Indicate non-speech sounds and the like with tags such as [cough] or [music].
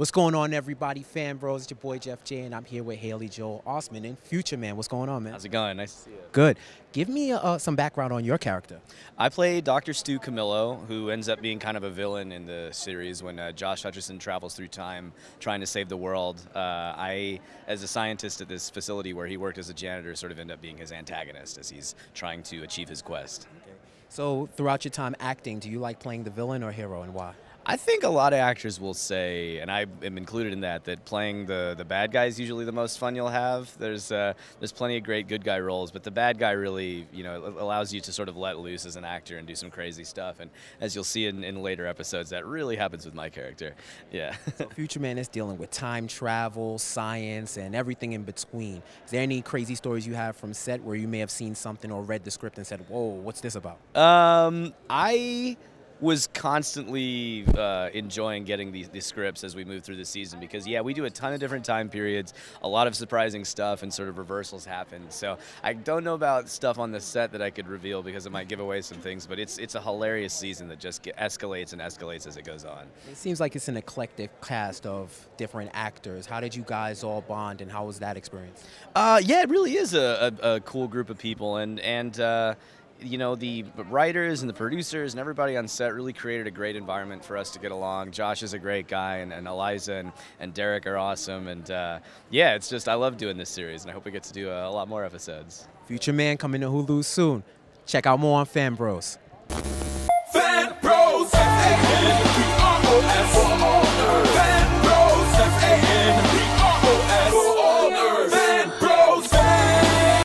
What's going on, everybody? Fan bros, it's your boy Jeff J, and I'm here with Haley Joel Osment and Future Man. What's going on, man? How's it going? Nice to see you. Good. Give me uh, some background on your character. I play Dr. Stu Camillo, who ends up being kind of a villain in the series when uh, Josh Hutcherson travels through time trying to save the world. Uh, I, as a scientist at this facility where he worked as a janitor, sort of end up being his antagonist as he's trying to achieve his quest. Okay. So, throughout your time acting, do you like playing the villain or hero, and why? I think a lot of actors will say, and I am included in that, that playing the, the bad guy is usually the most fun you'll have. There's uh, there's plenty of great good guy roles, but the bad guy really you know allows you to sort of let loose as an actor and do some crazy stuff. And as you'll see in, in later episodes, that really happens with my character. [laughs] Yeah. so Future Man is dealing with time travel, science, and everything in between. Is there any crazy stories you have from set where you may have seen something or read the script and said, "Whoa, what's this about"? Um, I was constantly uh, enjoying getting these, these, scripts as we move through the season because yeah we do a ton of different time periods a lot of surprising stuff and sort of reversals happen. So i don't know about stuff on the set that i could reveal because it might give away some things but it's it's a hilarious season that just escalates and escalates as it goes on. It seems like it's an eclectic cast of different actors. How did you guys all bond and how was that experience? Uh, yeah it really is a, a, a, cool group of people and and uh, you know, the writers and the producers and everybody on set really created a great environment for us to get along. Josh is a great guy, and, and Eliza and, and Derek are awesome. And uh, yeah, it's just, I love doing this series, and I hope we get to do a, a lot more episodes. Future Man coming to Hulu soon. Check out more on Fan Bros.